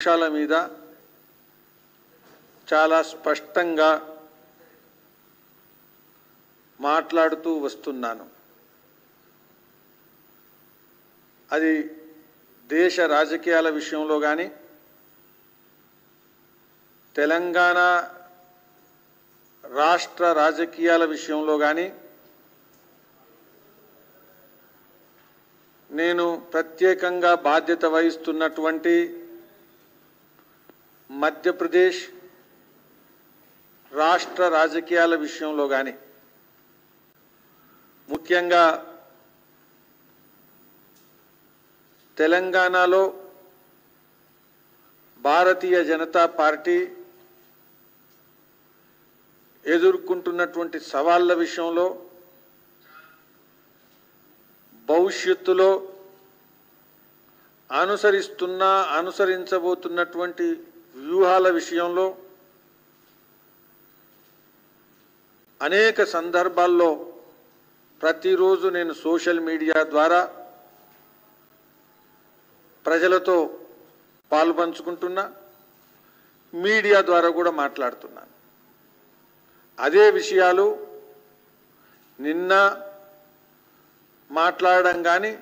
అంశాల మీద చాలా స్పష్టంగా మాట్లాడుతూ వస్తున్నాను. అది దేశ రాజకీయాల విషయంలో కానీ తెలంగాణ రాష్ట్ర రాజకీయాల విషయంలో కానీ నేను ప్రత్యేకంగా బాధ్యత వహిస్తున్నటువంటి మధ్యప్రదేశ్ రాష్ట్ర రాజకీయాల విషయంలో కానీ ముఖ్యంగా తెలంగాణలో భారతీయ జనతా పార్టీ ఎదుర్కొంటున్నటువంటి సవాళ్ళ విషయంలో భవిష్యత్తులో అనుసరిస్తున్న అనుసరించబోతున్నటువంటి వ్యూహాల విషయంలో అనేక సందర్భాల్లో ప్రతిరోజు నేను సోషల్ మీడియా ద్వారా ప్రజలతో పాల్పంచుకుంటున్నా మీడియా ద్వారా కూడా మాట్లాడుతున్నాను అదే విషయాలు నిన్న మాట్లాడడం కానీ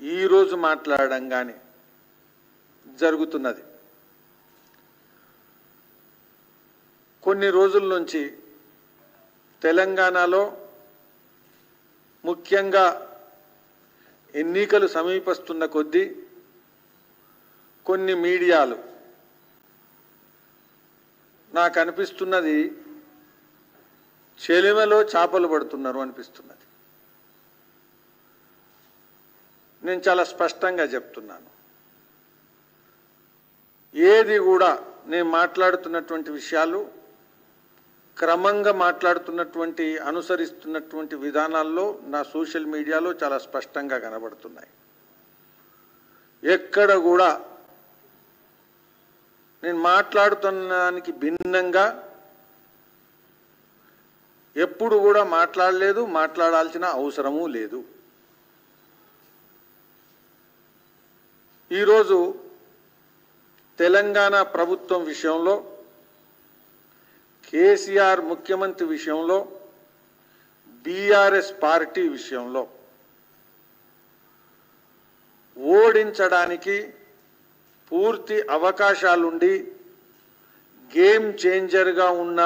ఈరోజు మాట్లాడడం కానీ జరుగుతున్నది. కొన్ని రోజుల నుంచి తెలంగాణలో ముఖ్యంగా ఎన్నికలు సమీపిస్తున్న కొద్దీ కొన్ని మీడియాలు నాకు అనిపిస్తున్నది చెలిమలో చేపలు పడుతున్నారు అనిపిస్తున్నది. నేను చాలా స్పష్టంగా చెప్తున్నాను. ఏది కూడా నేను మాట్లాడుతున్నటువంటి విషయాలు క్రమంగా మాట్లాడుతున్నటువంటి అనుసరిస్తున్నటువంటి విధానాల్లో నా సోషల్ మీడియాలో చాలా స్పష్టంగా కనబడుతున్నాయి. ఎక్కడ కూడా నేను మాట్లాడుతున్నానికి భిన్నంగా ఎప్పుడు కూడా మాట్లాడలేదు మాట్లాడాల్సిన అవసరము లేదు. ఈరోజు తెలంగాణ ప్రభుత్వం విషయంలో కేసీఆర్ ముఖ్యమంత్రి విషయంలో బీఆర్ఎస్ పార్టీ విషయంలో ఓడించడానికి పూర్తి అవకాశాలుండి గేమ్ చేంజర్గా ఉన్న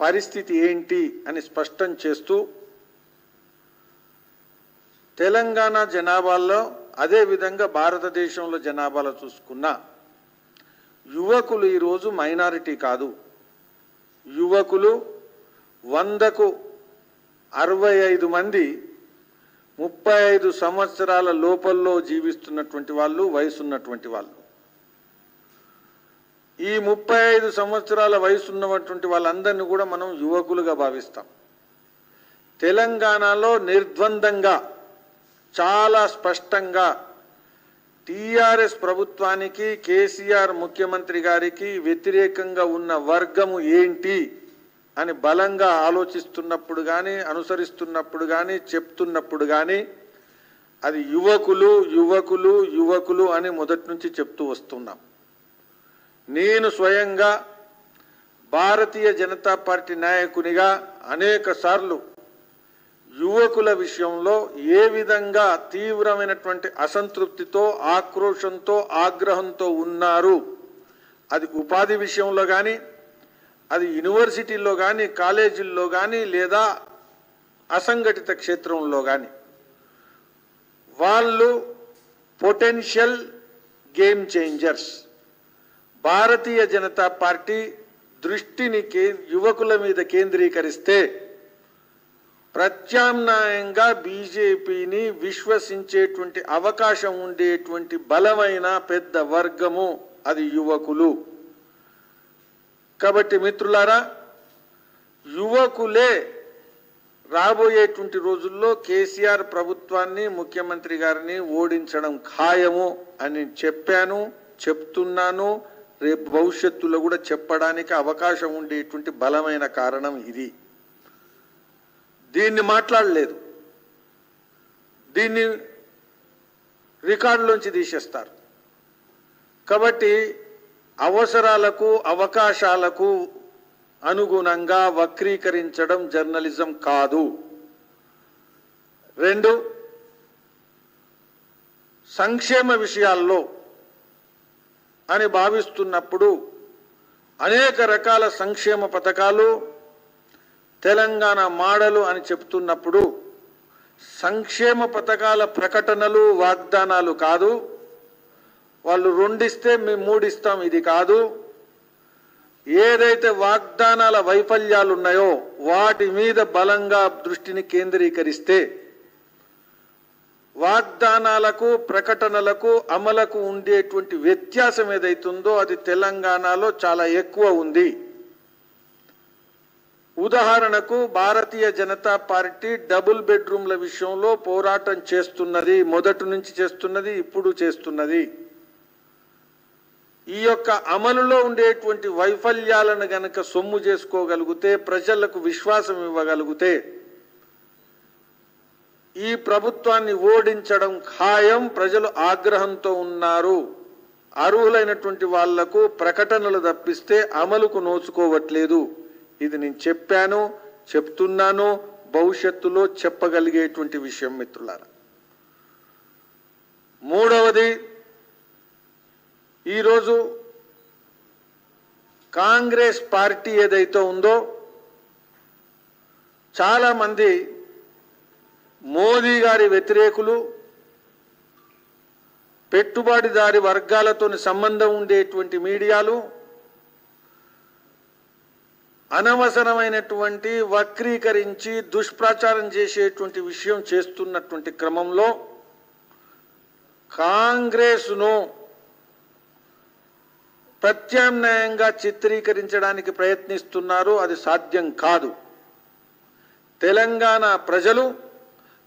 పరిస్థితి ఏంటి అని స్పష్టం చేస్తూ తెలంగాణ జనాభాలో అదేవిధంగా భారతదేశంలో జనాభాలో చూసుకున్న యువకులు ఈరోజు మైనారిటీ కాదు. యువకులు వందకు అరవై ఐదు మంది ముప్పై ఐదు సంవత్సరాల లోపల్లో జీవిస్తున్నటువంటి వాళ్ళు వయసున్నటువంటి వాళ్ళు. ఈ ముప్పై ఐదు సంవత్సరాల వయసు ఉన్నటువంటి వాళ్ళందరినీ కూడా మనం యువకులుగా భావిస్తాం. తెలంగాణలో నిర్ద్వందంగా చాలా స్పష్టంగా టీఆర్ఎస్ ప్రభుత్వానికి కేసీఆర్ ముఖ్యమంత్రి గారికి వ్యతిరేకంగా ఉన్న వర్గము ఏంటి అని బలంగా ఆలోచిస్తున్నప్పుడు కానీ అనుసరిస్తున్నప్పుడు కానీ చెప్తున్నప్పుడు కానీ అది యువకులు యువకులు యువకులు అని మొదటి నుంచి చెప్తూ వస్తున్నాం. నేను స్వయంగా భారతీయ జనతా పార్టీ నాయకునిగా అనేక సార్లు యువకుల విషయంలో ఏ విధంగా తీవ్రమైనటువంటి అసంతృప్తితో ఆక్రోషంతో ఆగ్రహంతో ఉన్నారు? అది ఉపాధి విషయంలో కానీ అది యూనివర్సిటీల్లో కానీ కాలేజీల్లో కానీ లేదా అసంఘటిత క్షేత్రంలో కానీ వాళ్ళు potential game changers. Bharatiya Janata Party దృష్టిని కే యువకుల మీద కేంద్రీకరిస్తే ప్రత్యామ్నాయంగా బీజేపీని విశ్వసించేటువంటి అవకాశం ఉండేటువంటి బలమైన పెద్ద వర్గము అది యువకులు. కాబట్టి మిత్రులారా యువకులే రాబోయేటువంటి రోజుల్లో కేసీఆర్ ప్రభుత్వాన్ని ముఖ్యమంత్రి గారిని ఓడించడం ఖాయము అని చెప్పాను చెప్తున్నాను. రేపు భవిష్యత్తులో కూడా చెప్పడానికి అవకాశం ఉండేటువంటి బలమైన కారణం ఇది. దీన్ని మాట్లాడలేదు. దీన్ని రికార్డులోంచి తీసేస్తారు. కాబట్టి అవసరాలకు అవకాశాలకు అనుగుణంగా వక్రీకరించడం జర్నలిజం కాదు. రెండు సంక్షేమ విషయాల్లో అని భావిస్తున్నప్పుడు అనేక రకాల సంక్షేమ పథకాలు తెలంగాణ మాడలు అని చెప్తున్నప్పుడు సంక్షేమ పథకాల ప్రకటనలు వాగ్దానాలు కాదు. వాళ్ళు రెండిస్తే మేము మూడిస్తాం ఇది కాదు. ఏదైతే వాగ్దానాల వైఫల్యాలు ఉన్నాయో వాటి మీద బలంగా దృష్టిని కేంద్రీకరిస్తే వాగ్దానాలకు ప్రకటనలకు అమలకు ఉండేటువంటి వ్యత్యాసం ఏదైతుందో అది తెలంగాణలో చాలా ఎక్కువ ఉంది. ఉదాహరణకు భారతీయ జనతా పార్టీ డబుల్ బెడ్రూమ్ల విషయంలో పోరాటం చేస్తున్నది మొదటి నుంచి చేస్తున్నది ఇప్పుడు చేస్తున్నది. ఈ యొక్క అమలులో ఉండేటువంటి వైఫల్యాలను గనక సొమ్ము చేసుకోగలిగితే ప్రజలకు విశ్వాసం ఇవ్వగలిగితే ఈ ప్రభుత్వాన్ని ఓడించడం ఖాయం ప్రజలు ఆగ్రహంతో ఉన్నారు. అర్హులైనటువంటి వాళ్ళకు ప్రకటనలు తప్పిస్తే అమలుకు నోచుకోవట్లేదు. ఇది నేను చెప్పాను చెప్తున్నాను భవిష్యత్తులో చెప్పగలిగేటువంటి విషయం మిత్రులారా. మూడవది ఈరోజు కాంగ్రెస్ పార్టీ ఏదైతే ఉందో చాలామంది మోదీ గారి వ్యతిరేకులు పెట్టుబడిదారి వర్గాలతో సంబంధం ఉండేటువంటి మీడియాలు అనవసరమైనటువంటి వక్రీకరించి దుష్ప్రచారం చేసేటువంటి విషయం చేస్తున్నటువంటి క్రమంలో కాంగ్రెస్ను ప్రత్యామ్నాయంగా చిత్రీకరించడానికి ప్రయత్నిస్తున్నారు. అది సాధ్యం కాదు. తెలంగాణ ప్రజలు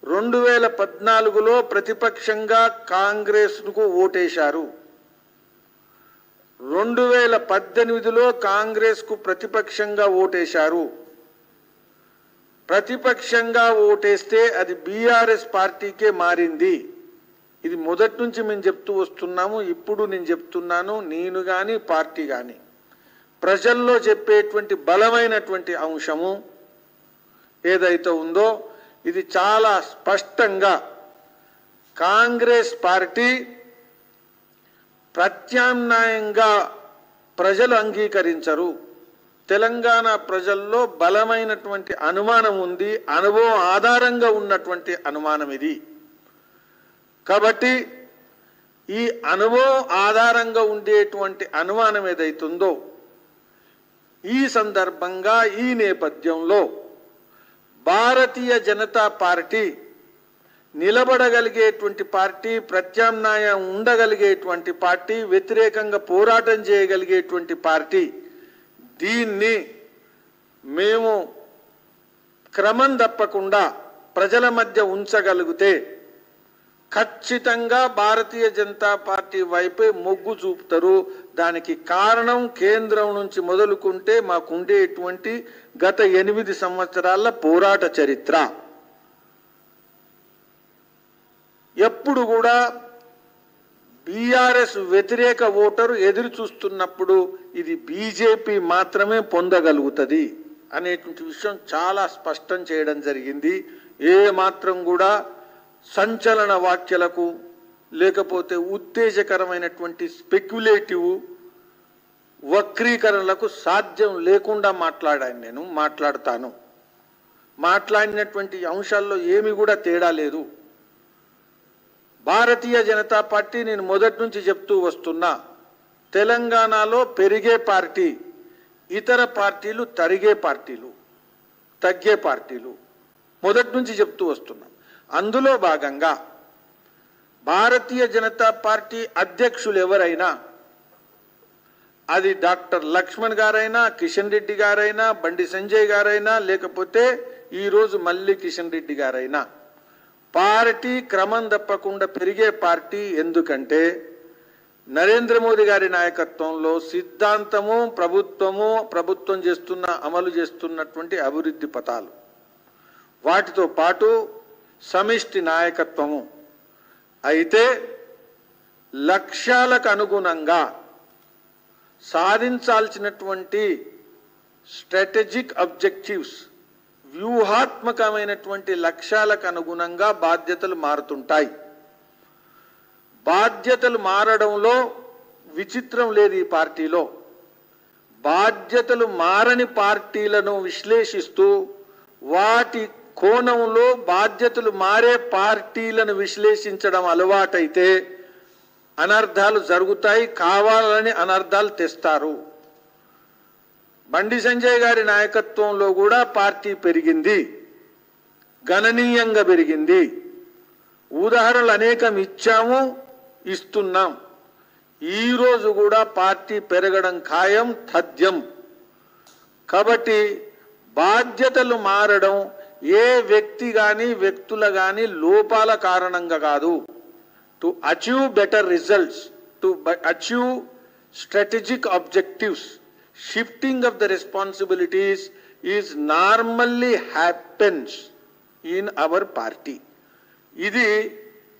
రెండు వేల పద్నాలుగులో ప్రతిపక్షంగా కాంగ్రెస్కు ఓటేశారు. రెండు వేల పద్దెనిమిదిలో కాంగ్రెస్కు ప్రతిపక్షంగా ఓటేశారు. ప్రతిపక్షంగా ఓటేస్తే అది బీఆర్ఎస్ పార్టీకే మారింది. ఇది మొదటి నుంచి మేము చెప్తూ వస్తున్నాము ఇప్పుడు నేను చెప్తున్నాను నేను కానీ పార్టీ కానీ ప్రజల్లో చెప్పేటువంటి బలమైనటువంటి అంశము ఏదైతే ఉందో ఇది చాలా స్పష్టంగా కాంగ్రెస్ పార్టీ ప్రత్యామ్నాయంగా ప్రజలు అంగీకరించరు. తెలంగాణ ప్రజల్లో బలమైనటువంటి అనుమానం ఉంది అనుభవం ఆధారంగా ఉన్నటువంటి అనుమానం ఇది. కాబట్టి ఈ అనుభవం ఆధారంగా ఉండేటువంటి అనుమానం ఏదైతుందో ఈ సందర్భంగా ఈ నేపథ్యంలో భారతీయ జనతా పార్టీ నిలబడగలిగేటువంటి పార్టీ ప్రత్యామ్నాయం ఉండగలిగేటువంటి పార్టీ వ్యతిరేకంగా పోరాటం చేయగలిగేటువంటి పార్టీ. దీన్ని మేము క్రమం తప్పకుండా ప్రజల మధ్య ఉంచగలిగితే ఖచ్చితంగా భారతీయ జనతా పార్టీ వైపే మొగ్గు చూపుతారు. దానికి కారణం కేంద్రం నుంచి మొదలుకుంటే మాకుండేటువంటి గత ఎనిమిది సంవత్సరాల పోరాట చరిత్ర. ఎప్పుడు కూడా బీఆర్ఎస్ వ్యతిరేక ఓటరు ఎదురు చూస్తున్నప్పుడు ఇది బీజేపీ మాత్రమే పొందగలుగుతుంది అనేటువంటి విషయం చాలా స్పష్టం చేయడం జరిగింది. ఏ మాత్రం కూడా సంచలన వాక్యలకు లేకపోతే ఉత్తేజకరమైనటువంటి స్పెక్యులేటివ్ వక్రీకరణలకు సాధ్యం లేకుండా మాట్లాడాను నేను మాట్లాడతాను. మాట్లాడినటువంటి అంశాల్లో ఏమి కూడా తేడా లేదు. భారతీయ జనతా పార్టీ నేను మొదటి నుంచి చెప్తూ వస్తున్నా తెలంగాణలో పెరిగే పార్టీ ఇతర పార్టీలు తరిగే పార్టీలు తగ్గే పార్టీలు. మొదటి నుంచి చెప్తూ వస్తున్నాం. అందులో భాగంగా భారతీయ జనతా పార్టీ అధ్యక్షులు ఎవరైనా అది డాక్టర్ లక్ష్మణ్ గారైనా కిషన్ రెడ్డి గారైనా బండి సంజయ్ గారైనా లేకపోతే ఈరోజు మళ్ళీ కిషన్ రెడ్డి గారైనా పార్టీ క్రమం తప్పకుండా పెరిగే పార్టీ ఎందుకంటే నరేంద్ర మోదీ గారి నాయకత్వంలో సిద్ధాంతము ప్రభుత్వము ప్రభుత్వం చేస్తున్న అమలు చేస్తున్నటువంటి అభివృద్ధి పథాలు. వాటితో పాటు సమిష్టి నాయకత్వము. అయితే లక్ష్యాలకు అనుగుణంగా సాధించాల్సినటువంటి స్ట్రాటజిక్ అబ్జెక్టివ్స్ వ్యూహాత్మకమైనటువంటి లక్ష్యాలకు అనుగుణంగా బాధ్యతలు మారుతుంటాయి. బాధ్యతలు మారడంలో విచిత్రం లేదు ఈ పార్టీలో. బాధ్యతలు మారని పార్టీలను విశ్లేషిస్తూ వాటి కోణంలో బాధ్యతలు మారే పార్టీలను విశ్లేషించడం అలవాటైతే అనర్థాలు జరుగుతాయి కావాలని అనర్థాలు తెస్తారు. బండి సంజయ్ గారి నాయకత్వంలో కూడా పార్టీ పెరిగింది. గణనీయంగా పెరిగింది. ఉదాహరణలు అనేకం ఇచ్చాము ఇస్తున్నాం. ఈ రోజు కూడా పార్టీ పెరగడం ఖాయం తథ్యం. కాబట్టి బాధ్యతలు మారడం ఏ వ్యక్తి కానీ వ్యక్తుల కానీ లోపాల కారణంగా కాదు. To achieve better results to achieve strategic objectives. Shifting of the responsibilities is normally happens in our party ఇది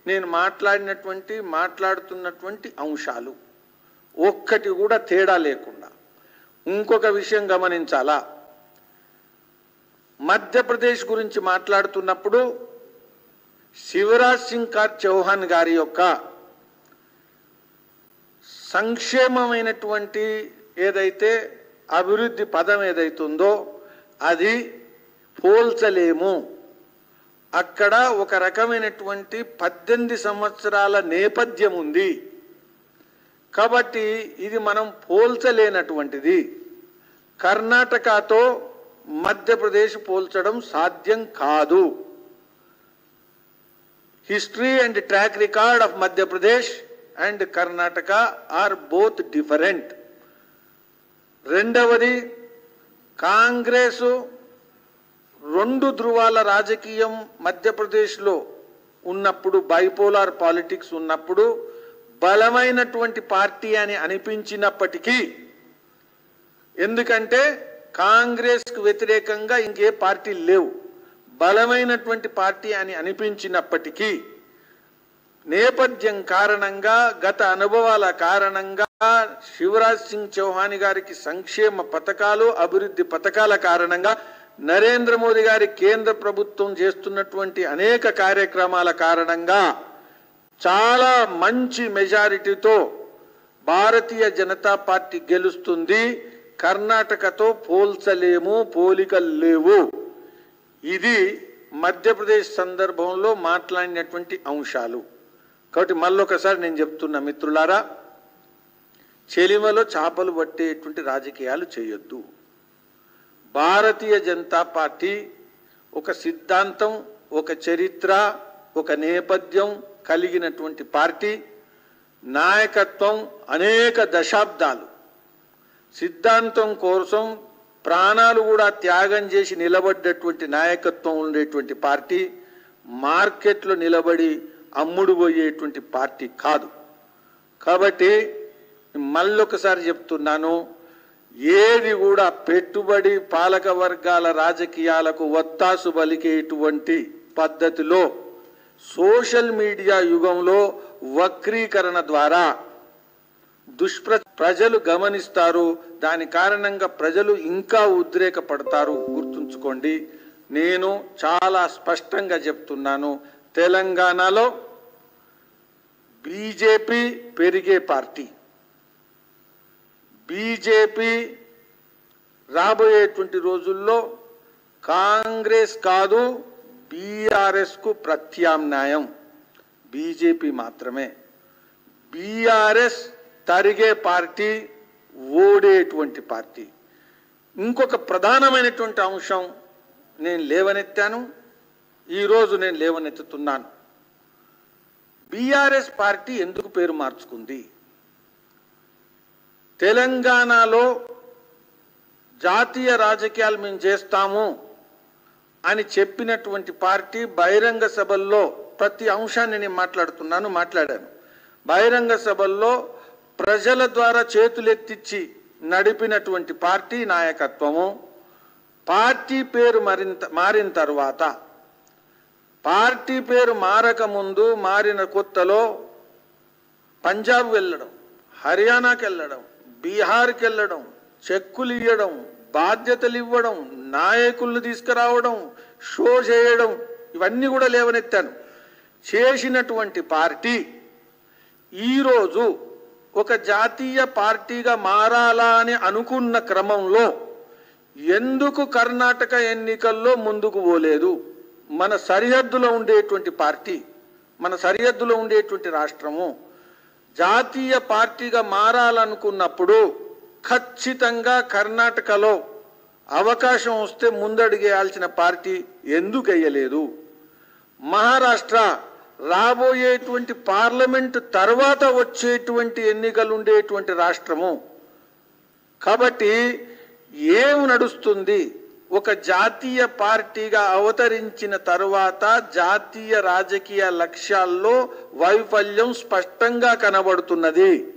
నేను మాట్లాడినటువంటి మాట్లాడుతున్నటువంటి అంశాలు. ఒక్కటి కూడా తేడా లేకుండా. ఇంకొక విషయం గమనించాలా? మధ్యప్రదేశ్ గురించి మాట్లాడుతున్నప్పుడు శివరాజ్ సింగ్ కార్ చౌహాన్ గారి యొక్క సంక్షేమమైనటువంటి ఏదైతే అభివృద్ధి పదం ఏదైతుందో అది పోల్చలేము. అక్కడ ఒక రకమైనటువంటి పద్దెనిమిది సంవత్సరాల నేపథ్యం ఉంది కాబట్టి ఇది మనం పోల్చలేనటువంటిది. కర్ణాటకతో మధ్యప్రదేశ్ పోల్చడం సాధ్యం కాదు. History and track record of Madhya Pradesh and Karnataka are both different. రెండవది కాంగ్రెసు రెండు ధృవాల రాజకీయం మధ్యప్రదేశ్లో ఉన్నప్పుడు బైపోలార్ పాలిటిక్స్ ఉన్నప్పుడు బలమైనటువంటి పార్టీ అని అనిపించినప్పటికీ ఎందుకంటే కాంగ్రెస్కు వ్యతిరేకంగా ఇంకే పార్టీలు లేవు. బలమైనటువంటి పార్టీ అని అనిపించినప్పటికీ నేపథ్యం కారణంగా గత అనుభవాల కారణంగా శివరాజ్ సింగ్ చౌహాన్ గారికి సంక్షేమ పథకాలు అభివృద్ధి పథకాల కారణంగా నరేంద్ర మోదీ గారి కేంద్ర ప్రభుత్వం చేస్తున్నటువంటి అనేక కార్యక్రమాల కారణంగా చాలా మంచి మెజారిటీతో భారతీయ జనతా పార్టీ గెలుస్తుంది. కర్ణాటకతో పోల్చలేము పోలికలు లేవు. ఇది మధ్యప్రదేశ్ సందర్భంలో మాట్లాడినటువంటి అంశాలు. కాబట్టి మళ్ళొకసారి నేను చెప్తున్నా మిత్రులారా చెలిమలో చేపలు పట్టేటువంటి రాజకీయాలు చేయొద్దు. భారతీయ జనతా పార్టీ ఒక సిద్ధాంతం ఒక చరిత్ర ఒక నేపథ్యం కలిగినటువంటి పార్టీ నాయకత్వం అనేక దశాబ్దాలు. సిద్ధాంతం కోసం ప్రాణాలు కూడా త్యాగం చేసి నిలబడ్డటువంటి నాయకత్వం ఉండేటువంటి పార్టీ మార్కెట్లో నిలబడి అమ్ముడు పోయేటువంటి పార్టీ కాదు. కాబట్టి మళ్ళొకసారి చెప్తున్నాను ఏది కూడా పెట్టుబడి పాలక వర్గాల రాజకీయాలకు ఒత్తాసు పలికేటువంటి పద్ధతిలో సోషల్ మీడియా యుగంలో వక్రీకరణ ద్వారా దుష్ప్ర ప్రజలు గమనిస్తారు దాని కారణంగా ప్రజలు ఇంకా ఉద్రేకపడతారు. గుర్తుంచుకోండి నేను చాలా స్పష్టంగా చెప్తున్నాను తెలంగాణలో బీజేపీ పెరిగే పార్టీ. బీజేపీ రాబోయేటువంటి రోజుల్లో కాంగ్రెస్ కాదు బీఆర్ఎస్కు ప్రత్యామ్నాయం. బీజేపీ మాత్రమే. బీఆర్ఎస్ తరిగే పార్టీ ఓడేటువంటి పార్టీ. ఇంకొక ప్రధానమైనటువంటి అంశం నేను లేవనెత్తాను. ఈరోజు నేను లేవనెత్తుతున్నాను. బీఆర్ఎస్ పార్టీ ఎందుకు పేరు మార్చుకుంది? తెలంగాణలో జాతీయ రాజకీయాలు మేము చేస్తాము అని చెప్పినటువంటి పార్టీ బహిరంగ సభల్లో ప్రతి అంశాన్ని నేను మాట్లాడుతున్నాను మాట్లాడాను. బహిరంగ సభల్లో ప్రజల ద్వారా చేతులెత్తిచ్చి నడిపినటువంటి పార్టీ నాయకత్వము. పార్టీ పేరు మరింత మారిన తర్వాత పార్టీ పేరు మారక ముందు మారిన కొత్తలో పంజాబ్ వెళ్ళడం హర్యానాకి వెళ్ళడం బీహార్కి వెళ్ళడం చెక్కులు ఇవ్వడం బాధ్యతలు ఇవ్వడం నాయకులను తీసుకురావడం షో చేయడం ఇవన్నీ కూడా లేవనెత్తాను. చేసినటువంటి పార్టీ ఈరోజు ఒక జాతీయ పార్టీగా మారాలా అని అనుకున్న క్రమంలో ఎందుకు కర్ణాటక ఎన్నికల్లో ముందుకు పోలేదు? మన సరిహద్దులో ఉండేటువంటి పార్టీ మన సరిహద్దులో ఉండేటువంటి రాష్ట్రము జాతీయ పార్టీగా మారాలనుకున్నప్పుడు ఖచ్చితంగా కర్ణాటకలో అవకాశం వస్తే ముందడిగేయాల్సిన పార్టీ ఎందుకు వేయలేదు మహారాష్ట్ర రాబోయేటువంటి పార్లమెంట్ తర్వాత వచ్చేటువంటి ఎన్నికలు ఉండేటువంటి రాష్ట్రము. కాబట్టి ఏం నడుస్తుంది? ఒక జాతీయ పార్టీగా అవతరించిన తరువాత జాతీయ రాజకీయ లక్ష్యాల్లో వైఫల్యం స్పష్టంగా కనబడుతున్నది.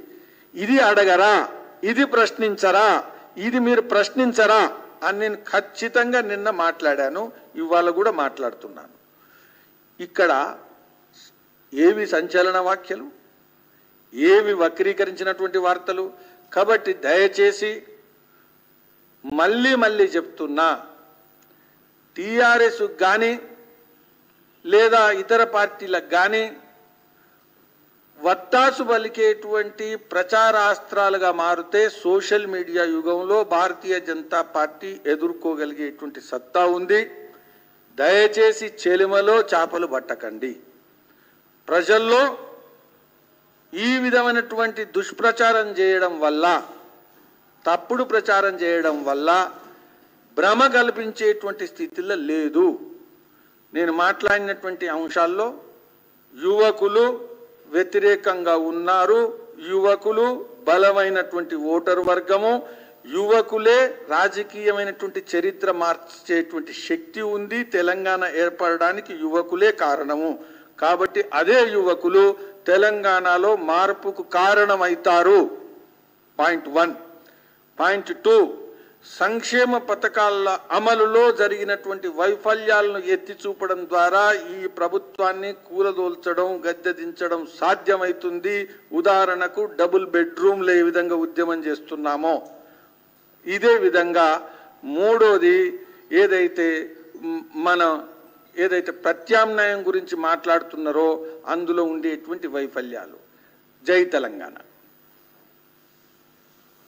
ఇది అడగరా? ఇది ప్రశ్నించరా? ఇది మీరు ప్రశ్నించరా? అని నేను ఖచ్చితంగా నిన్న మాట్లాడాను. ఇవాళ కూడా మాట్లాడుతున్నాను. ఇక్కడ ఏవి సంచలన వాక్యలు ఏవి వక్రీకరించినటువంటి వార్తలు? కాబట్టి దయచేసి మళ్ళీ మళ్ళీ చెప్తున్నా టీఆర్ఎస్ కానీ లేదా ఇతర పార్టీలకు కానీ వత్తాసు పలికేటువంటి ప్రచారాస్త్రాలుగా మారితే సోషల్ మీడియా యుగంలో భారతీయ జనతా పార్టీ ఎదుర్కోగలిగేటువంటి సత్తా ఉంది. దయచేసి చెలిమలో చేపలు పట్టకండి. ప్రజల్లో ఈ విధమైనటువంటి దుష్ప్రచారం చేయడం వల్ల తప్పుడు ప్రచారం చేయడం వల్ల భ్రమ కల్పించేటువంటి స్థితిలో లేదు. నేను మాట్లాడినటువంటి అంశాల్లో యువకులు వ్యతిరేకంగా ఉన్నారు. యువకులు బలమైనటువంటి ఓటరు వర్గము. యువకులే రాజకీయమైనటువంటి చరిత్ర మార్చేటువంటి శక్తి ఉంది. తెలంగాణ ఏర్పడడానికి యువకులే కారణము. కాబట్టి అదే యువకులు తెలంగాణలో మార్పుకు కారణమవుతారు పాయింట్ వన్. పాయింట్ టూ సంక్షేమ పథకాల అమలులో జరిగినటువంటి వైఫల్యాలను ఎత్తి చూపడం ద్వారా ఈ ప్రభుత్వాన్ని కూలదోల్చడం గద్దెదించడం సాధ్యమవుతుంది ఉదాహరణకు డబుల్ బెడ్రూమ్లు ఏ విధంగా ఉద్యమం చేస్తున్నామో. ఇదే విధంగా మూడోది ఏదైతే మన ఏదైతే ప్రత్యామ్నాయం గురించి మాట్లాడుతున్నారో అందులో ఉండేటువంటి వైఫల్యాలు. జై తెలంగాణ.